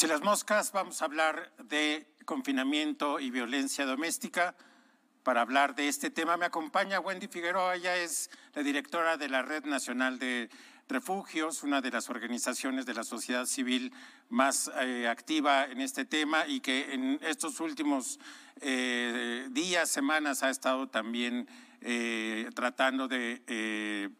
Pues las moscas vamos a hablar de confinamiento y violencia doméstica. Para hablar de este tema me acompaña Wendy Figueroa, ella es la directora de la Red Nacional de Refugios, una de las organizaciones de la sociedad civil más eh, activa en este tema y que en estos últimos eh, días, semanas ha estado también eh, tratando de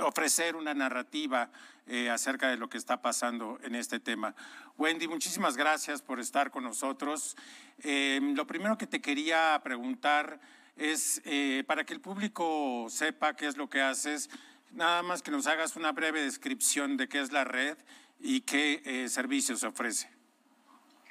ofrecer una narrativa eh, acerca de lo que está pasando en este tema. Wendy, muchísimas gracias por estar con nosotros. Eh, lo primero que te quería preguntar es, eh, para que el público sepa qué es lo que haces, nada más que nos hagas una breve descripción de qué es la red y qué servicios ofrece.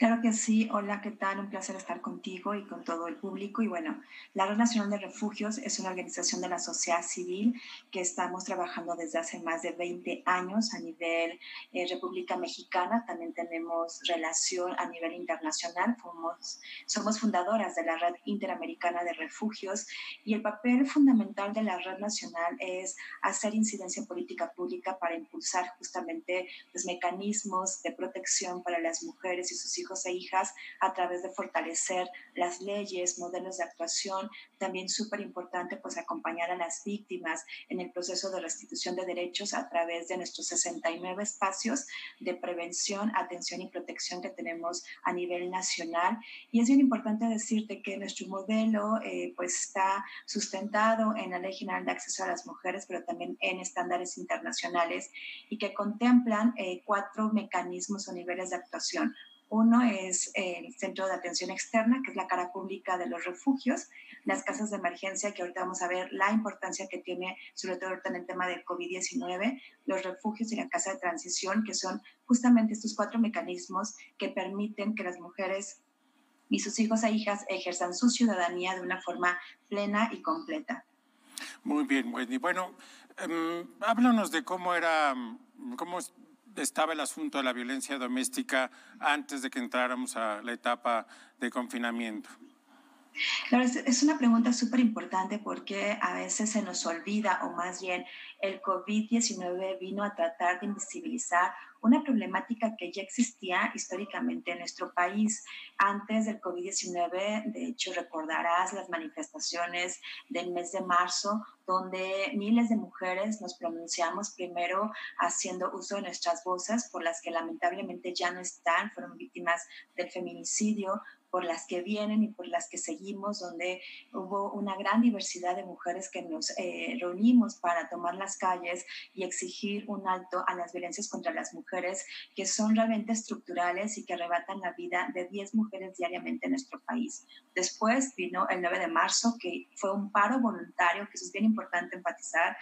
Claro que sí. Hola, ¿qué tal? Un placer estar contigo y con todo el público. Y bueno, la Red Nacional de Refugios es una organización de la sociedad civil que estamos trabajando desde hace más de 20 años a nivel eh, República Mexicana. También tenemos relación a nivel internacional. Somos, somos fundadoras de la Red Interamericana de Refugios y el papel fundamental de la Red Nacional es hacer incidencia en política pública para impulsar justamente los mecanismos de protección para las mujeres y sus hijos hijos e hijas a través de fortalecer las leyes, modelos de actuación. También súper importante pues acompañar a las víctimas en el proceso de restitución de derechos a través de nuestros 69 espacios de prevención, atención y protección que tenemos a nivel nacional. Y es bien importante decirte que nuestro modelo eh, pues está sustentado en la Ley General de Acceso a las Mujeres, pero también en estándares internacionales y que contemplan eh, cuatro mecanismos o niveles de actuación. Uno es el Centro de Atención Externa, que es la cara pública de los refugios, las casas de emergencia, que ahorita vamos a ver la importancia que tiene, sobre todo ahorita en el tema del COVID-19, los refugios y la casa de transición, que son justamente estos cuatro mecanismos que permiten que las mujeres y sus hijos e hijas ejerzan su ciudadanía de una forma plena y completa. Muy bien, Wendy. Bueno, um, háblanos de cómo era, cómo estaba el asunto de la violencia doméstica antes de que entráramos a la etapa de confinamiento? Es una pregunta súper importante porque a veces se nos olvida, o más bien el COVID-19 vino a tratar de invisibilizar una problemática que ya existía históricamente en nuestro país. Antes del COVID-19, de hecho, recordarás las manifestaciones del mes de marzo, donde miles de mujeres nos pronunciamos primero haciendo uso de nuestras voces, por las que lamentablemente ya no están, fueron víctimas del feminicidio, por las que vienen y por las que seguimos, donde hubo una gran diversidad de mujeres que nos eh, reunimos para tomar las calles y exigir un alto a las violencias contra las mujeres, que son realmente estructurales y que arrebatan la vida de 10 mujeres diariamente en nuestro país. Después vino el 9 de marzo, que fue un paro voluntario, que eso es bien importante enfatizar.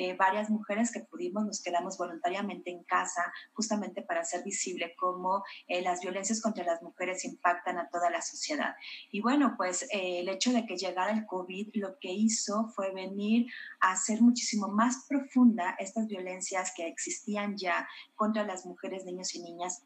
Eh, varias mujeres que pudimos nos quedamos voluntariamente en casa, justamente para hacer visible cómo eh, las violencias contra las mujeres impactan a toda la sociedad. Y bueno, pues eh, el hecho de que llegara el COVID lo que hizo fue venir a hacer muchísimo más profunda estas violencias que existían ya contra las mujeres, niños y niñas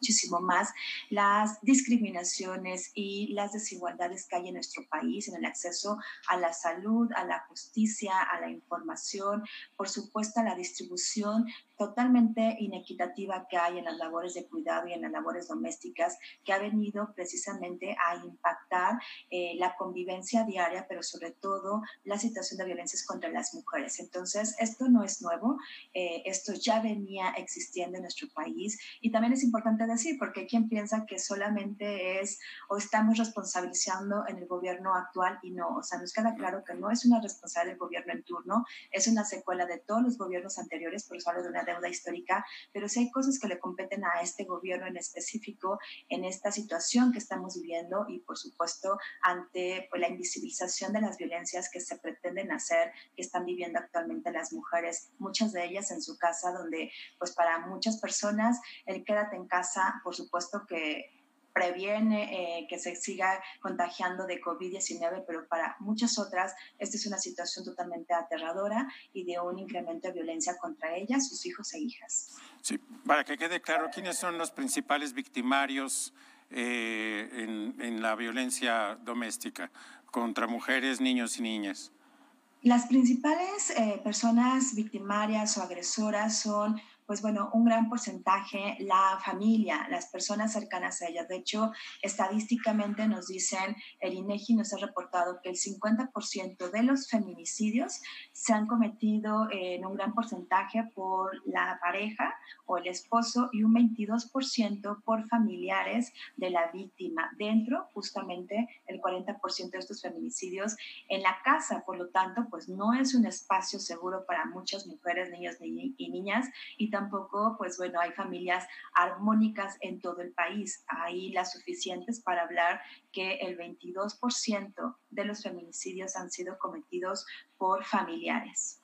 muchísimo más las discriminaciones y las desigualdades que hay en nuestro país en el acceso a la salud, a la justicia, a la información, por supuesto a la distribución totalmente inequitativa que hay en las labores de cuidado y en las labores domésticas, que ha venido precisamente a impactar eh, la convivencia diaria, pero sobre todo la situación de violencias contra las mujeres. Entonces, esto no es nuevo, eh, esto ya venía existiendo en nuestro país y también es importante decir, porque hay quien piensa que solamente es o estamos responsabilizando en el gobierno actual y no, o sea, nos queda claro que no es una responsabilidad del gobierno en turno, es una secuela de todos los gobiernos anteriores, por eso hablo de una deuda histórica, pero si hay cosas que le competen a este gobierno en específico en esta situación que estamos viviendo y por supuesto ante pues, la invisibilización de las violencias que se pretenden hacer, que están viviendo actualmente las mujeres, muchas de ellas en su casa, donde pues para muchas personas el quédate en casa, por supuesto que previene eh, que se siga contagiando de COVID-19, pero para muchas otras esta es una situación totalmente aterradora y de un incremento de violencia contra ellas, sus hijos e hijas. Sí, para que quede claro, ¿quiénes son los principales victimarios eh, en, en la violencia doméstica contra mujeres, niños y niñas? Las principales eh, personas victimarias o agresoras son pues bueno, un gran porcentaje la familia, las personas cercanas a ella. De hecho, estadísticamente nos dicen, el INEGI nos ha reportado que el 50% de los feminicidios se han cometido en un gran porcentaje por la pareja o el esposo y un 22% por familiares de la víctima. Dentro, justamente, el 40% de estos feminicidios en la casa. Por lo tanto, pues no es un espacio seguro para muchas mujeres, niños y niñas y tampoco, pues bueno, hay familias armónicas en todo el país. Hay las suficientes para hablar que el 22% de los feminicidios han sido cometidos por familiares.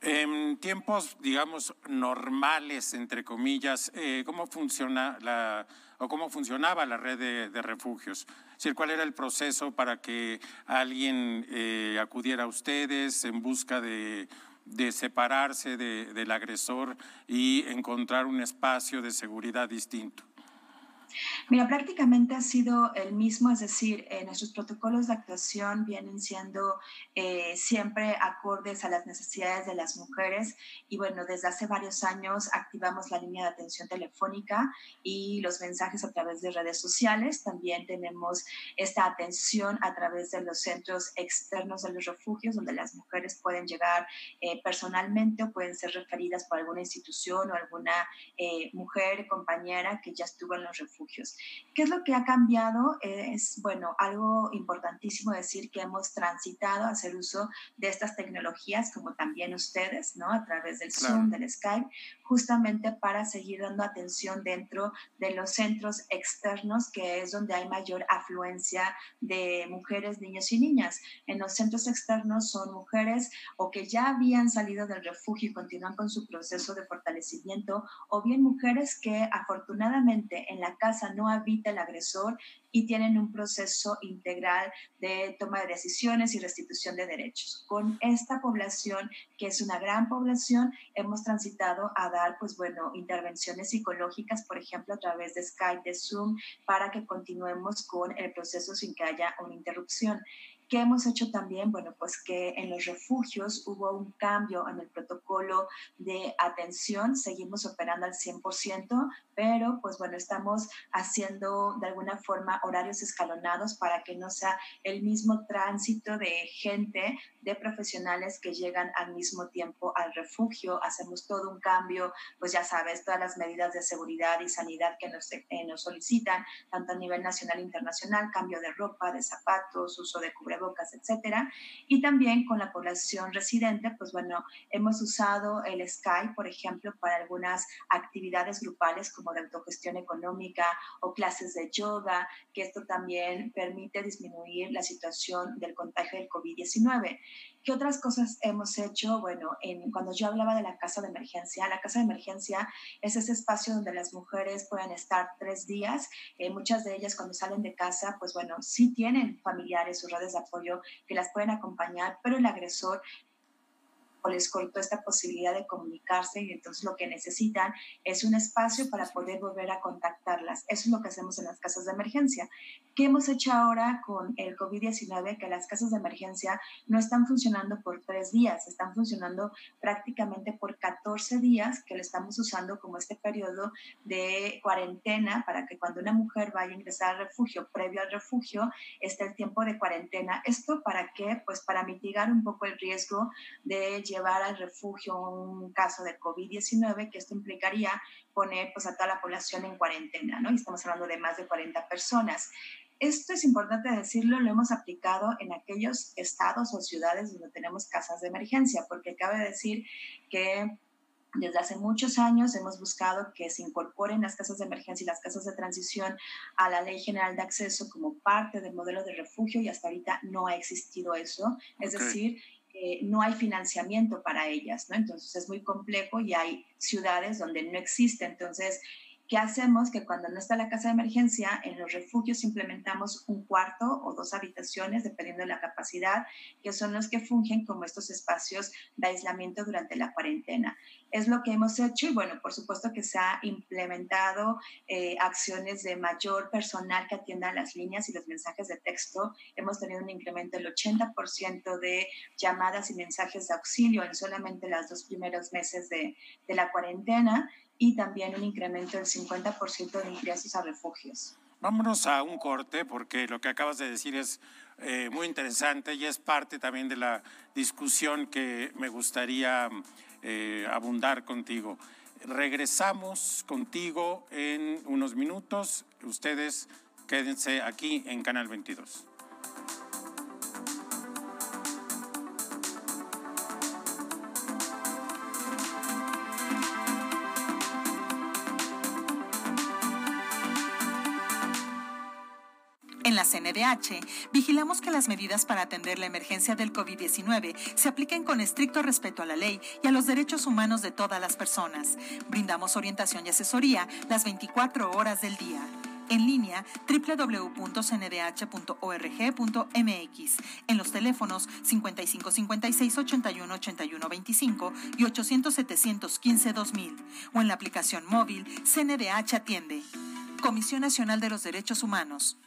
En tiempos, digamos, normales, entre comillas, eh, ¿cómo funciona la o cómo funcionaba la red de, refugios? Es ¿cuál era el proceso para que alguien eh, acudiera a ustedes en busca de de separarse del agresor y encontrar un espacio de seguridad distinto? Mira, prácticamente ha sido el mismo, es decir, eh, nuestros protocolos de actuación vienen siendo eh, siempre acordes a las necesidades de las mujeres y bueno, desde hace varios años activamos la línea de atención telefónica y los mensajes a través de redes sociales. También tenemos esta atención a través de los centros externos de los refugios donde las mujeres pueden llegar eh, personalmente o pueden ser referidas por alguna institución o alguna mujer compañera que ya estuvo en los refugios ¿Qué es lo que ha cambiado? Es, bueno, algo importantísimo decir que hemos transitado a hacer uso de estas tecnologías, como también ustedes, ¿no? A través del Zoom, del Skype, justamente para seguir dando atención dentro de los centros externos, que es donde hay mayor afluencia de mujeres, niños y niñas. En los centros externos son mujeres o que ya habían salido del refugio y continúan con su proceso de fortalecimiento, o bien mujeres que afortunadamente en la casa no habita el agresor y tienen un proceso integral de toma de decisiones y restitución de derechos. Con esta población, que es una gran población, hemos transitado a dar, pues bueno, intervenciones psicológicas, por ejemplo, a través de Skype, de Zoom, para que continuemos con el proceso sin que haya una interrupción. ¿Qué hemos hecho también? Bueno, pues que en los refugios hubo un cambio en el protocolo de atención, seguimos operando al 100%, pero pues bueno, estamos haciendo de alguna forma horarios escalonados para que no sea el mismo tránsito de gente, de profesionales que llegan al mismo tiempo al refugio. Hacemos todo un cambio, pues ya sabes, todas las medidas de seguridad y sanidad que nos, eh, nos solicitan, tanto a nivel nacional e internacional, cambio de ropa, de zapatos, uso de cubrebocas, etcétera. Y también con la población residente, pues bueno, hemos usado el Skype, por ejemplo, para algunas actividades grupales como de autogestión económica o clases de yoga, que esto también permite disminuir la situación del contagio del COVID-19. ¿Qué otras cosas hemos hecho? Bueno, en, cuando yo hablaba de la casa de emergencia, la casa de emergencia es ese espacio donde las mujeres pueden estar tres días. Eh, muchas de ellas cuando salen de casa, pues bueno, sí tienen familiares o redes de apoyo que las pueden acompañar, pero el agresor o les cortó esta posibilidad de comunicarse y entonces lo que necesitan es un espacio para poder volver a contactarlas. Eso es lo que hacemos en las casas de emergencia. ¿Qué hemos hecho ahora con el COVID-19? Que las casas de emergencia no están funcionando por tres días, están funcionando prácticamente por 14 días que le estamos usando como este periodo de cuarentena para que cuando una mujer vaya a ingresar al refugio, previo al refugio, esté el tiempo de cuarentena. ¿Esto para qué? Pues para mitigar un poco el riesgo de llevar al refugio un caso de COVID-19, que esto implicaría poner pues, a toda la población en cuarentena, ¿no? Y estamos hablando de más de 40 personas. Esto es importante decirlo, lo hemos aplicado en aquellos estados o ciudades donde tenemos casas de emergencia, porque cabe decir que desde hace muchos años hemos buscado que se incorporen las casas de emergencia y las casas de transición a la Ley General de Acceso como parte del modelo de refugio y hasta ahorita no ha existido eso. Es decir, no hay financiamiento para ellas, ¿no? Entonces es muy complejo y hay ciudades donde no existe. Entonces, ¿qué hacemos? Que cuando no está la casa de emergencia, en los refugios implementamos un cuarto o dos habitaciones, dependiendo de la capacidad, que son los que fungen como estos espacios de aislamiento durante la cuarentena. es lo que hemos hecho y bueno, por supuesto que se ha implementado eh, acciones de mayor personal que atienda las líneas y los mensajes de texto. Hemos tenido un incremento del 80% de llamadas y mensajes de auxilio en solamente los dos primeros meses de la cuarentena y también un incremento del 50% de ingresos a refugios. Vámonos a un corte porque lo que acabas de decir es eh, muy interesante y es parte también de la discusión que me gustaría eh, abundar contigo. Regresamos contigo en unos minutos. Ustedes quédense aquí en Canal 22. En la CNDH, vigilamos que las medidas para atender la emergencia del COVID-19 se apliquen con estricto respeto a la ley y a los derechos humanos de todas las personas. Brindamos orientación y asesoría las 24 horas del día. En línea www.cndh.org.mx, en los teléfonos 5556 81 81 25 y 800 715 2000 o en la aplicación móvil CNDH Atiende. Comisión Nacional de los Derechos Humanos.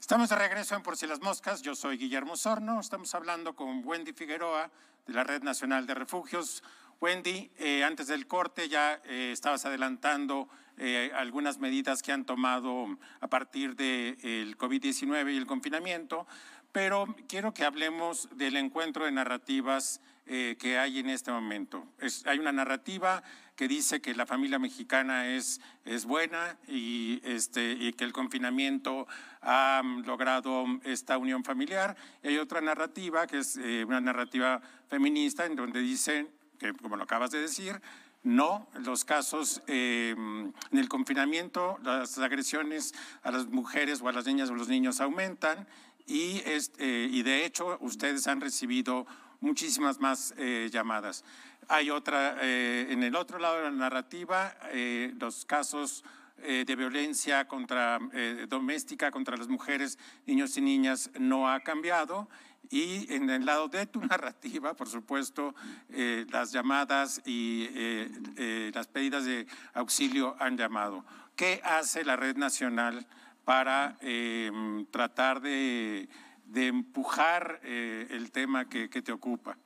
Estamos de regreso en Por si las moscas. Yo soy Guillermo Sorno. Estamos hablando con Wendy Figueroa de la Red Nacional de Refugios. Wendy, eh, antes del corte ya eh, estabas adelantando eh, algunas medidas que han tomado a partir del COVID-19 y el confinamiento, pero quiero que hablemos del encuentro de narrativas que hay en este momento. hay una narrativa que dice que la familia mexicana es, es buena y, este, y que el confinamiento ha logrado esta unión familiar. Y hay otra narrativa, que es eh, una narrativa feminista, en donde dicen, que como lo acabas de decir, no, los casos eh, en el confinamiento, las agresiones a las mujeres o a las niñas o los niños aumentan y, este, y de hecho ustedes han recibido muchísimas más eh, llamadas. Hay otra, eh, en el otro lado de la narrativa, eh, los casos de violencia contra, doméstica contra las mujeres, niños y niñas no ha cambiado. Y en el lado de tu narrativa, por supuesto, las llamadas y las pedidas de auxilio han llamado. ¿Qué hace la red nacional para tratar de, empujar el tema que te ocupa?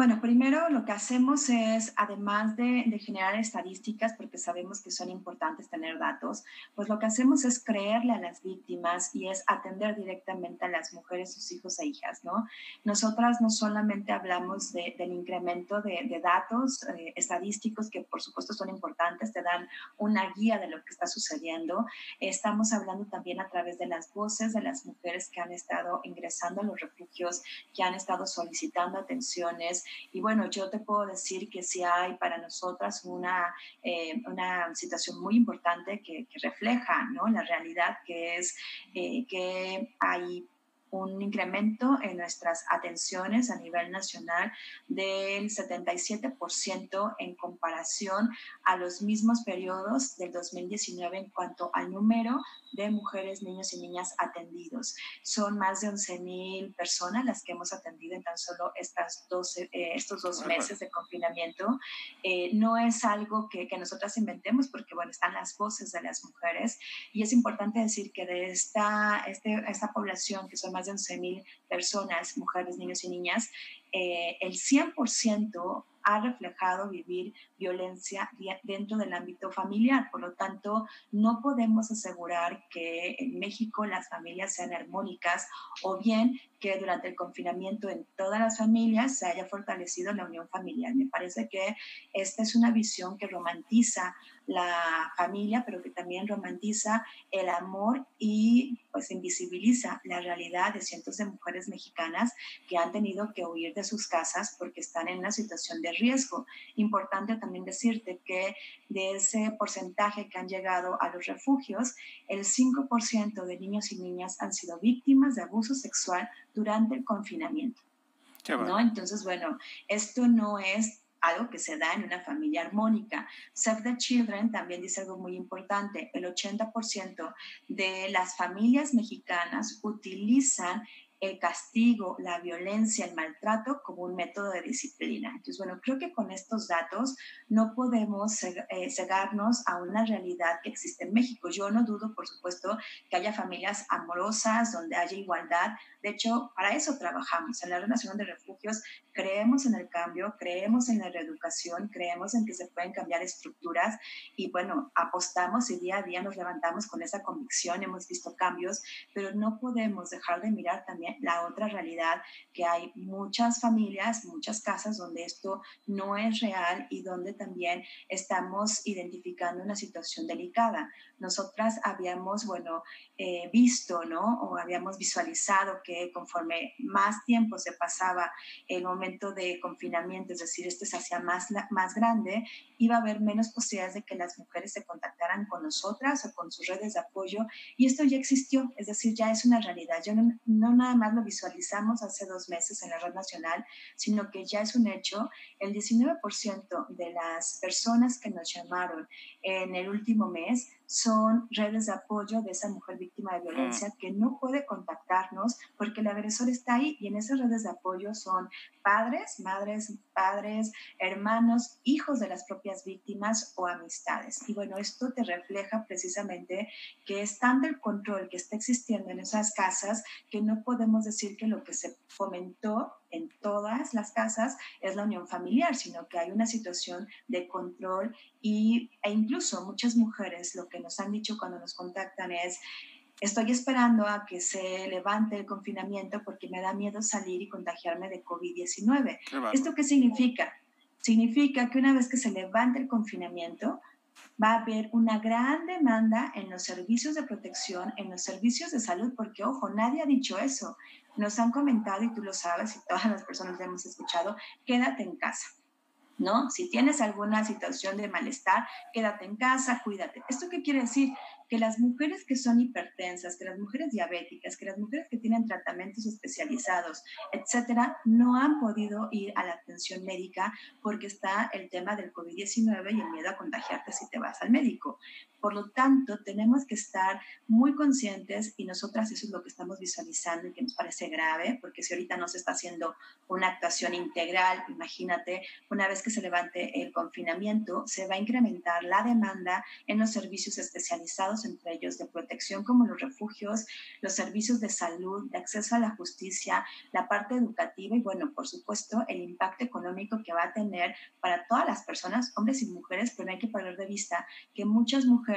Bueno, primero lo que hacemos es, además de, generar estadísticas, porque sabemos que son importantes tener datos, pues lo que hacemos es creerle a las víctimas y es atender directamente a las mujeres, sus hijos e hijas, ¿no? Nosotras no solamente hablamos del incremento de, datos eh, estadísticos, que por supuesto son importantes, te dan una guía de lo que está sucediendo, estamos hablando también a través de las voces de las mujeres que han estado ingresando a los refugios, que han estado solicitando atenciones, y bueno, yo te puedo decir que sí hay para nosotras una, eh, una situación muy importante que, refleja ¿no? la realidad, que es eh, que hay un incremento en nuestras atenciones a nivel nacional del 77% en comparación a los mismos periodos del 2019 en cuanto al número de mujeres, niños y niñas atendidos. Son más de 11.000 personas las que hemos atendido en tan solo estas 12, eh, estos dos meses de confinamiento. Eh, no es algo que, que nosotras inventemos porque, bueno, están las voces de las mujeres y es importante decir que de esta, este, esta población, que son más de 11.000 personas, mujeres, niños y niñas, eh, el 100% ha reflejado vivir violencia dentro del ámbito familiar. Por lo tanto, no podemos asegurar que en México las familias sean armónicas o bien que durante el confinamiento en todas las familias se haya fortalecido la unión familiar. Me parece que esta es una visión que romantiza la familia, pero que también romantiza el amor y pues invisibiliza la realidad de cientos de mujeres mexicanas que han tenido que huir de sus casas porque están en una situación de riesgo. Importante también decirte que de ese porcentaje que han llegado a los refugios, el 5% de niños y niñas han sido víctimas de abuso sexual durante el confinamiento. ¿no? Entonces, bueno, esto no es algo que se da en una familia armónica. Save the Children también dice algo muy importante. El 80% de las familias mexicanas utilizan el castigo, la violencia, el maltrato como un método de disciplina. Entonces, bueno, creo que con estos datos no podemos eh, cegarnos a una realidad que existe en México. Yo no dudo, por supuesto, que haya familias amorosas, donde haya igualdad. De hecho, para eso trabajamos. En la Red Nacional de Refugios creemos en el cambio, creemos en la reeducación, creemos en que se pueden cambiar estructuras y bueno, apostamos y día a día nos levantamos con esa convicción, hemos visto cambios, pero no podemos dejar de mirar también la otra realidad, que hay muchas familias, muchas casas donde esto no es real y donde también estamos identificando una situación delicada. Nosotras habíamos, bueno, eh, visto, ¿no? O habíamos visualizado que conforme más tiempo se pasaba el momento de confinamiento, es decir, este se hacía más, más grande, iba a haber menos posibilidades de que las mujeres se contactaran con nosotras o con sus redes de apoyo. Y esto ya existió, es decir, ya es una realidad. Yo no, no nada más lo visualizamos hace dos meses en la red nacional, sino que ya es un hecho. El 19% de las personas que nos llamaron en el último mes son redes de apoyo de esa mujer víctima de violencia mm. que no puede contactarnos porque el agresor está ahí y en esas redes de apoyo son padres, madres, padres, hermanos, hijos de las propias víctimas o amistades. Y bueno, esto te refleja precisamente que es tanto el control que está existiendo en esas casas que no podemos decir que lo que se fomentó en todas las casas es la unión familiar, sino que hay una situación de control y, e incluso muchas mujeres lo que nos han dicho cuando nos contactan es, estoy esperando a que se levante el confinamiento porque me da miedo salir y contagiarme de COVID-19. ¿Esto qué significa? Significa que una vez que se levante el confinamiento, va a haber una gran demanda en los servicios de protección, en los servicios de salud, porque ojo, nadie ha dicho eso. Nos han comentado, y tú lo sabes, y todas las personas que hemos escuchado, quédate en casa. ¿No? Si tienes alguna situación de malestar, quédate en casa, cuídate. ¿Esto qué quiere decir? Que las mujeres que son hipertensas, que las mujeres diabéticas, que las mujeres que tienen tratamientos especializados, etcétera, no han podido ir a la atención médica porque está el tema del COVID-19 y el miedo a contagiarte si te vas al médico. Por lo tanto, tenemos que estar muy conscientes y nosotras eso es lo que estamos visualizando y que nos parece grave, porque si ahorita no se está haciendo una actuación integral, imagínate, una vez que se levante el confinamiento, se va a incrementar la demanda en los servicios especializados entre ellos de protección como los refugios, los servicios de salud, de acceso a la justicia, la parte educativa y bueno, por supuesto, el impacto económico que va a tener para todas las personas, hombres y mujeres, pero no hay que perder de vista que muchas mujeres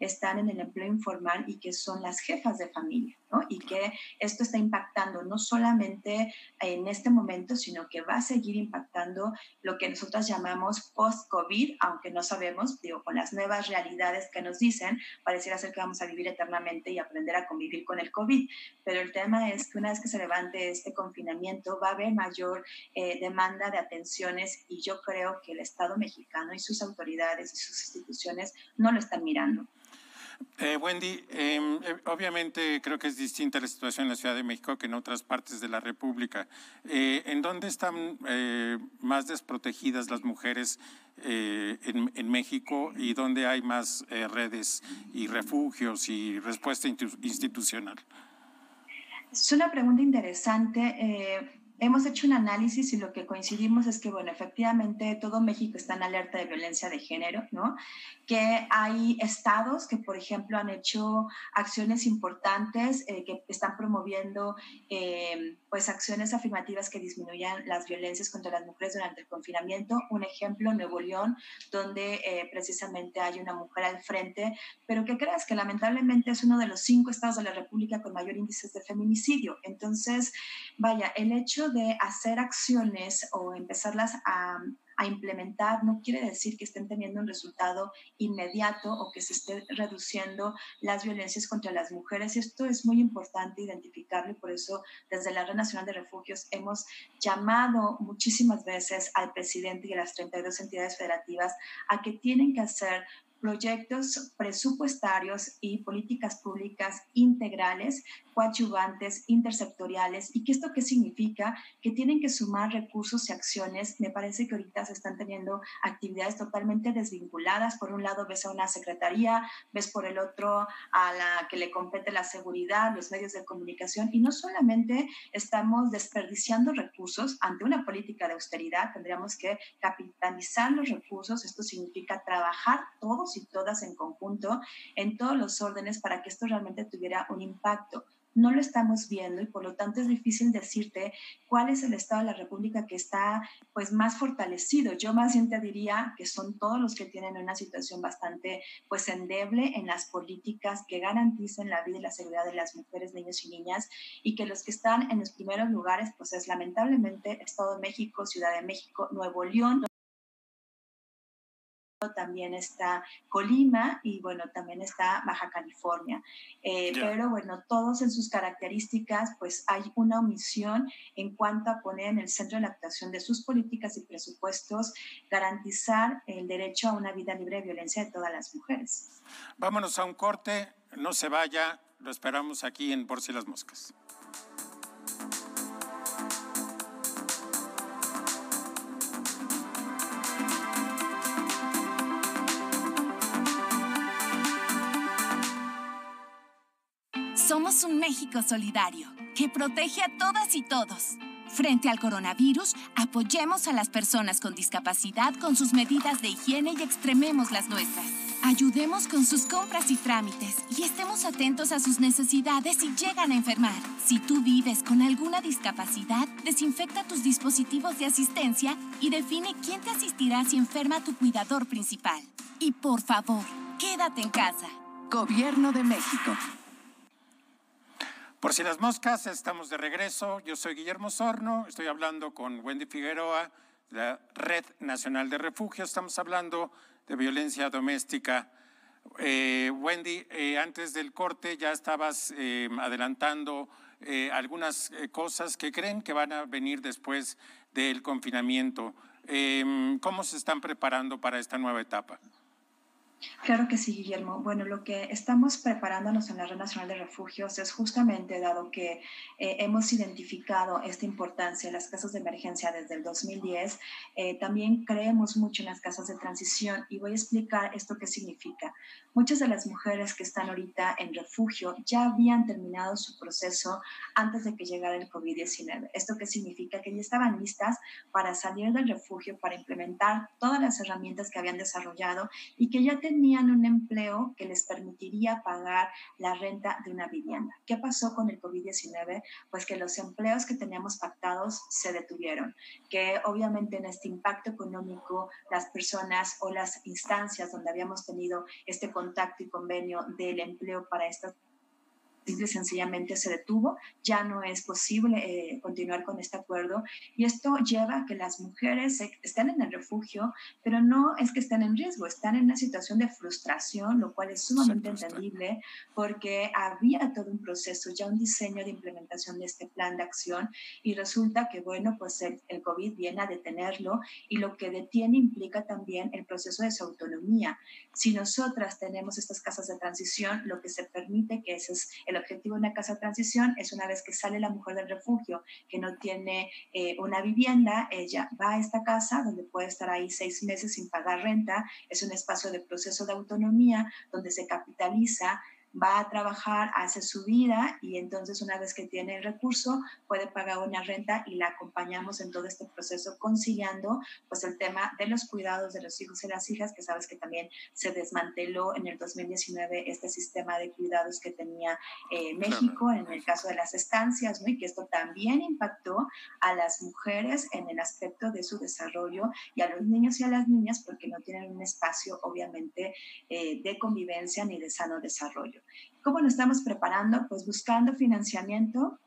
están en el empleo informal y que son las jefas de familia, ¿no? Y que esto está impactando no solamente en este momento, sino que va a seguir impactando lo que nosotros llamamos post-COVID, aunque no sabemos, digo, con las nuevas realidades que nos dicen, pareciera ser que vamos a vivir eternamente y aprender a convivir con el COVID. Pero el tema es que una vez que se levante este confinamiento va a haber mayor eh, demanda de atenciones y yo creo que el Estado mexicano y sus autoridades y sus instituciones no lo están mirando. Eh, Wendy, em, eh, obviamente creo que es distinta la situación en la Ciudad de México que en otras partes de la República. Eh, ¿En dónde están más desprotegidas las mujeres en, en, México y dónde hay más redes y refugios y respuesta institucional? Es una pregunta interesante hemos hecho un análisis y lo que coincidimos es que, bueno, efectivamente todo México está en alerta de violencia de género, ¿no? Que hay estados que, por ejemplo, han hecho acciones importantes, eh, que están promoviendo, eh, pues, acciones afirmativas que disminuyan las violencias contra las mujeres durante el confinamiento. Un ejemplo, Nuevo León, donde eh, precisamente hay una mujer al frente, pero que creas que lamentablemente es uno de los cinco estados de la República con mayor índice de feminicidio. Entonces, vaya, el hecho de hacer acciones o empezarlas a, implementar no quiere decir que estén teniendo un resultado inmediato o que se esté reduciendo las violencias contra las mujeres. Esto es muy importante identificarlo y por eso desde la Red Nacional de Refugios hemos llamado muchísimas veces al presidente y a las 32 entidades federativas a que tienen que hacer proyectos presupuestarios y políticas públicas integrales coadyuvantes, intersectoriales. ¿Y qué esto qué significa? Que tienen que sumar recursos y acciones. Me parece que ahorita se están teniendo actividades totalmente desvinculadas. Por un lado ves a una secretaría, ves por el otro a la que le compete la seguridad, los medios de comunicación. Y no solamente estamos desperdiciando recursos ante una política de austeridad, tendríamos que capitalizar los recursos. Esto significa trabajar todos y todas en conjunto en todos los órdenes para que esto realmente tuviera un impacto no lo estamos viendo y por lo tanto es difícil decirte cuál es el estado de la República que está pues más fortalecido. Yo más bien te diría que son todos los que tienen una situación bastante pues endeble en las políticas que garanticen la vida y la seguridad de las mujeres, niños y niñas y que los que están en los primeros lugares pues es lamentablemente Estado de México, Ciudad de México, Nuevo León también está Colima y bueno, también está Baja California. Eh, pero bueno, todos en sus características, pues hay una omisión en cuanto a poner en el centro de la actuación de sus políticas y presupuestos, garantizar el derecho a una vida libre de violencia de todas las mujeres. Vámonos a un corte, no se vaya, lo esperamos aquí en Por si las Moscas. Somos un México solidario que protege a todas y todos. Frente al coronavirus, apoyemos a las personas con discapacidad con sus medidas de higiene y extrememos las nuestras. Ayudemos con sus compras y trámites y estemos atentos a sus necesidades si llegan a enfermar. Si tú vives con alguna discapacidad, desinfecta tus dispositivos de asistencia y define quién te asistirá si enferma tu cuidador principal. Y por favor, quédate en casa. Gobierno de México. Por si las moscas, estamos de regreso. Yo soy Guillermo Sorno, estoy hablando con Wendy Figueroa, la Red Nacional de Refugio. Estamos hablando de violencia doméstica. Eh, Wendy, eh, antes del corte ya estabas eh, adelantando algunas cosas que creen que van a venir después del confinamiento. ¿Cómo se están preparando para esta nueva etapa? Claro que sí, Guillermo. Bueno, lo que estamos preparándonos en la Red Nacional de Refugios es justamente dado que eh, hemos identificado esta importancia de las casas de emergencia desde el 2010, eh, también creemos mucho en las casas de transición y voy a explicar esto qué significa. Muchas de las mujeres que están ahorita en refugio ya habían terminado su proceso antes de que llegara el COVID-19. ¿Esto qué significa? Que ya estaban listas para salir del refugio, para implementar todas las herramientas que habían desarrollado y que ya tenían un empleo que les permitiría pagar la renta de una vivienda. ¿Qué pasó con el COVID-19? Pues que los empleos que teníamos pactados se detuvieron, que obviamente en este impacto económico las personas o las instancias donde habíamos tenido este contacto y convenio del empleo para estas simple y sencillamente se detuvo, ya no es posible eh, continuar con este acuerdo y esto lleva a que las mujeres estén en el refugio, pero no es que estén en riesgo, están en una situación de frustración, lo cual es sumamente entendible porque había todo un proceso, ya un diseño de implementación de este plan de acción y resulta que, bueno, pues el, el COVID viene a detenerlo y lo que detiene implica también el proceso de su autonomía. Si nosotras tenemos estas casas de transición, lo que se permite que ese es el el objetivo de una casa de transición es una vez que sale la mujer del refugio, que no tiene eh, una vivienda, ella va a esta casa donde puede estar ahí seis meses sin pagar renta, es un espacio de proceso de autonomía donde se capitaliza va a trabajar, hace su vida y entonces una vez que tiene el recurso puede pagar una renta y la acompañamos en todo este proceso conciliando pues el tema de los cuidados de los hijos y las hijas, que sabes que también se desmanteló en el 2019 este sistema de cuidados que tenía eh, México en el caso de las estancias, ¿no? y que esto también impactó a las mujeres en el aspecto de su desarrollo y a los niños y a las niñas porque no tienen un espacio obviamente eh, de convivencia ni de sano desarrollo. ¿Cómo nos estamos preparando? Pues buscando financiamiento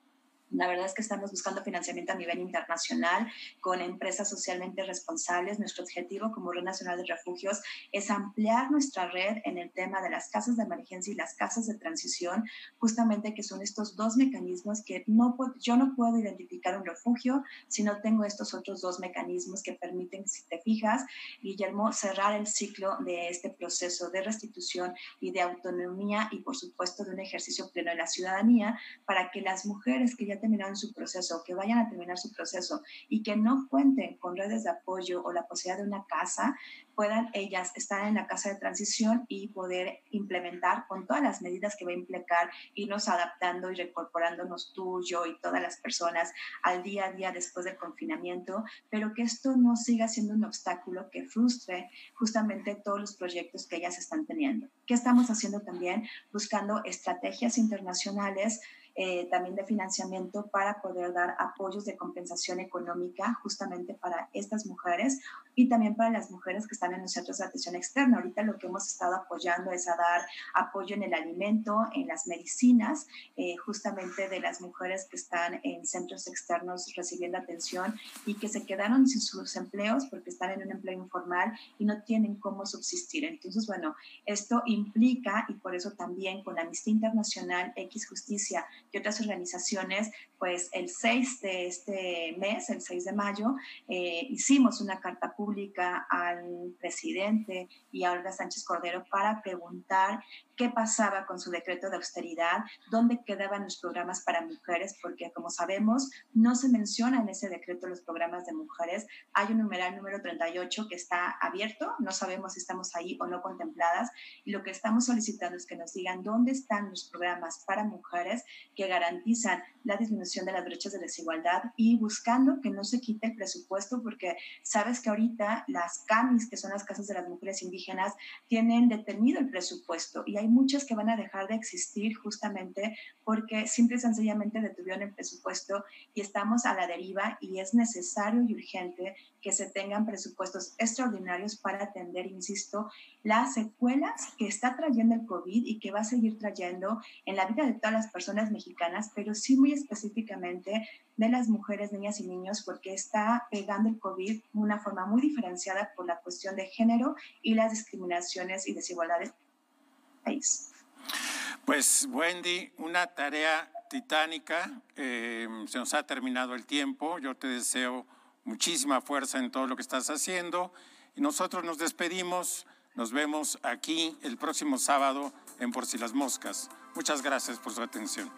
La verdad es que estamos buscando financiamiento a nivel internacional con empresas socialmente responsables. Nuestro objetivo como Red Nacional de Refugios es ampliar nuestra red en el tema de las casas de emergencia y las casas de transición, justamente que son estos dos mecanismos que no yo no puedo identificar un refugio si no tengo estos otros dos mecanismos que permiten, si te fijas, Guillermo, cerrar el ciclo de este proceso de restitución y de autonomía y, por supuesto, de un ejercicio pleno de la ciudadanía para que las mujeres que ya terminaron su proceso, que vayan a terminar su proceso y que no cuenten con redes de apoyo o la posibilidad de una casa, puedan ellas estar en la casa de transición y poder implementar con todas las medidas que va a implicar, irnos adaptando y recorporándonos tú, yo y todas las personas al día a día después del confinamiento, pero que esto no siga siendo un obstáculo que frustre justamente todos los proyectos que ellas están teniendo. ¿Qué estamos haciendo también? Buscando estrategias internacionales eh, también de financiamiento para poder dar apoyos de compensación económica justamente para estas mujeres y también para las mujeres que están en los centros de atención externa. Ahorita lo que hemos estado apoyando es a dar apoyo en el alimento, en las medicinas, eh, justamente de las mujeres que están en centros externos recibiendo atención y que se quedaron sin sus empleos porque están en un empleo informal y no tienen cómo subsistir. Entonces, bueno, esto implica, y por eso también con Amnistía Internacional, X Justicia, y otras organizaciones, pues el 6 de este mes, el 6 de mayo, eh, hicimos una carta pública al presidente y a Olga Sánchez Cordero para preguntar qué pasaba con su decreto de austeridad, dónde quedaban los programas para mujeres, porque como sabemos, no se menciona en ese decreto los programas de mujeres. Hay un numeral número 38 que está abierto, no sabemos si estamos ahí o no contempladas, y lo que estamos solicitando es que nos digan dónde están los programas para mujeres que garantizan la disminución de las brechas de desigualdad y buscando que no se quite el presupuesto, porque sabes que ahorita las CAMIS, que son las casas de las mujeres indígenas, tienen detenido el presupuesto y hay muchas que van a dejar de existir justamente porque simple y sencillamente detuvieron el presupuesto y estamos a la deriva y es necesario y urgente que se tengan presupuestos extraordinarios para atender, insisto, las secuelas que está trayendo el COVID y que va a seguir trayendo en la vida de todas las personas mexicanas, pero sí muy específicamente de las mujeres, niñas y niños, porque está pegando el COVID de una forma muy diferenciada por la cuestión de género y las discriminaciones y desigualdades país. Pues Wendy, una tarea titánica, eh, se nos ha terminado el tiempo, yo te deseo muchísima fuerza en todo lo que estás haciendo y nosotros nos despedimos, nos vemos aquí el próximo sábado en Por si las moscas. Muchas gracias por su atención.